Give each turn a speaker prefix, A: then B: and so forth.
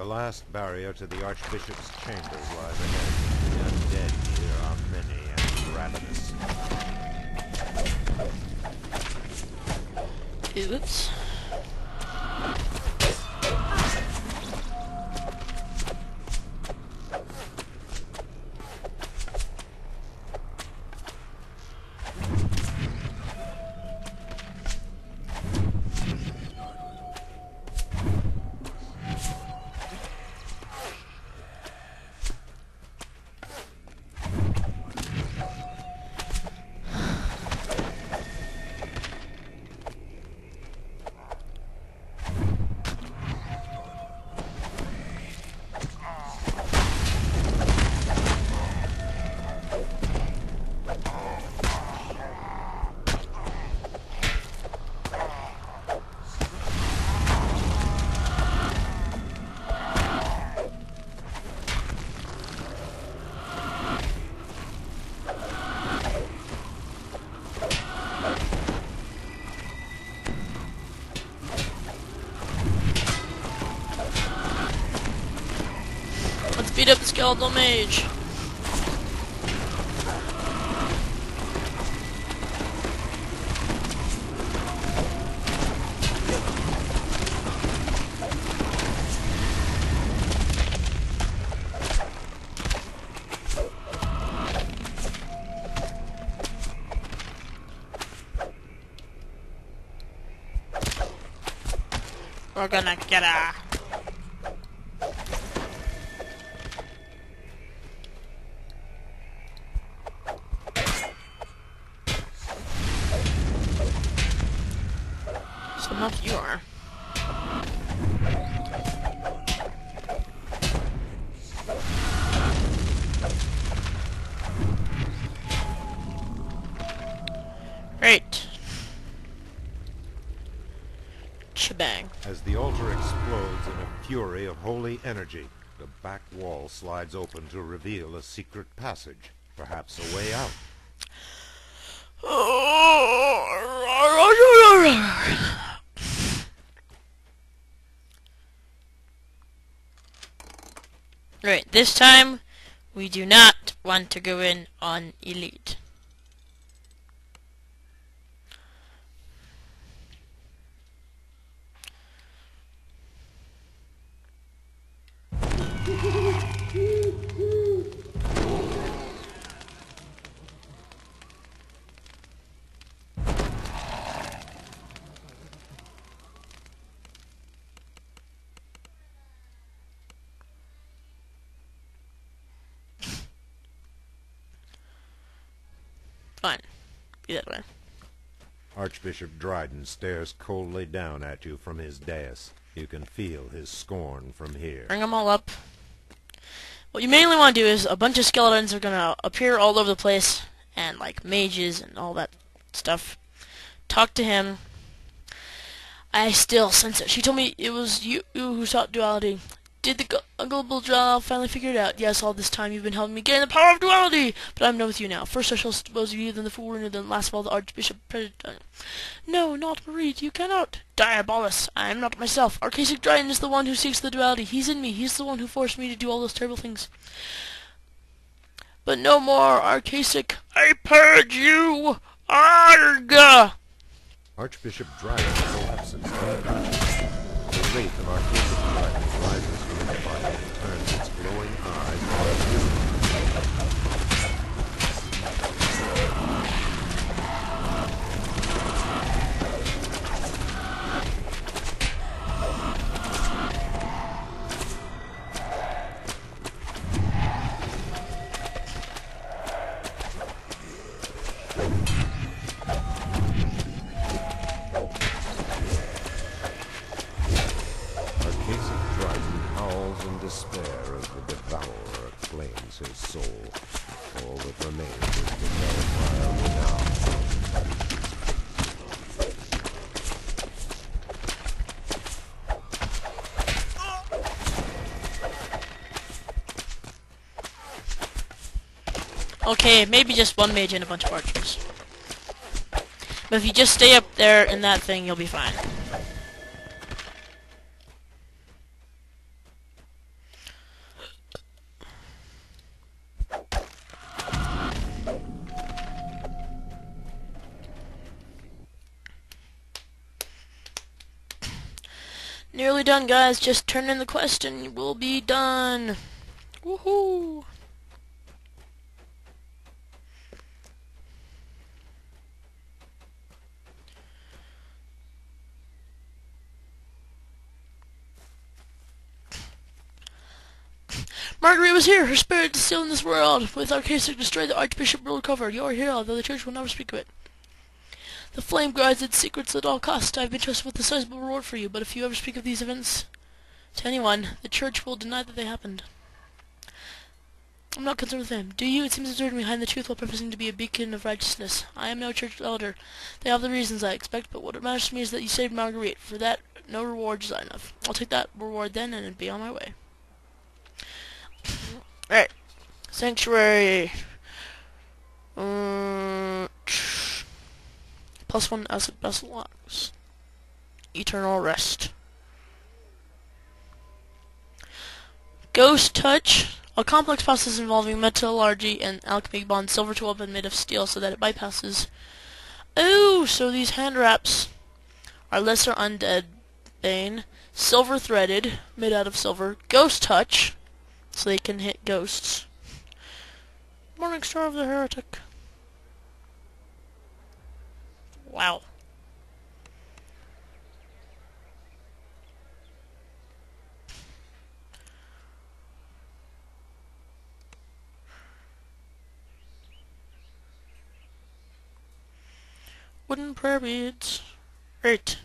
A: The last barrier to the Archbishop's chambers lies ahead. The undead here are many and ravenous.
B: Oops. Let's beat up the skeletal mage. We're gonna get a So not you are. Right. Shebang.
A: As the altar explodes in a fury of holy energy, the back wall slides open to reveal a secret passage, perhaps a way out. This time we do not want to go in on elite. Fine. Be that way. Archbishop Dryden stares coldly down at you from his dais. You can feel his scorn from here.
B: Bring them all up. What you mainly want to do is a bunch of skeletons are gonna appear all over the place, and like mages and all that stuff. Talk to him. I still sense it. She told me it was you who sought duality. Did the gu- global draw finally figured out? Yes, all this time you've been helping me gain the power of duality! But I'm done with you now. First I shall dispose of you, then the fool, and then last of all the Archbishop President. No, not Marie, you cannot. Diabolus, I am not myself. Arcasic Dryden is the one who seeks the duality. He's in me. He's the one who forced me to do all those terrible things. But no more, Arcasic. I purge you! Arg!
A: Archbishop Dryden collapses. The wraith of Archbishop Dryden rises from his body and turns its glowing eyes on you. Arcasic his soul. All that remains is the Hellfire Renown.
B: Okay, maybe just one mage and a bunch of archers. But if you just stay up there in that thing, you'll be fine. Nearly done, guys. Just turn in the quest and we'll be done. Woohoo! Marguerite was here. Her spirit is still in this world. With Arcasic destroy the Archbishop will recover. You are here, although the Church will never speak of it. The flame guards its secrets at all costs. I have been trusted with a sizable reward for you, but if you ever speak of these events to anyone, the Church will deny that they happened. I'm not concerned with them. Do you? It seems absurd behind the truth while professing to be a beacon of righteousness. I am no church elder. They have the reasons I expect, but what matters to me is that you saved Marguerite. For that, no reward is enough. I'll take that reward then and be on my way. Alright. Sanctuary. Um, plus one acid best locks. Eternal rest. Ghost touch. A complex process involving metallurgy and alchemy bonds silver to a weapon made of steel so that it bypasses. Oh, so these hand wraps are lesser undead bane. Silver threaded, made out of silver. Ghost touch so they can hit ghosts. Morning Star of the Heretic. Wow. Wooden prayer beads. Right.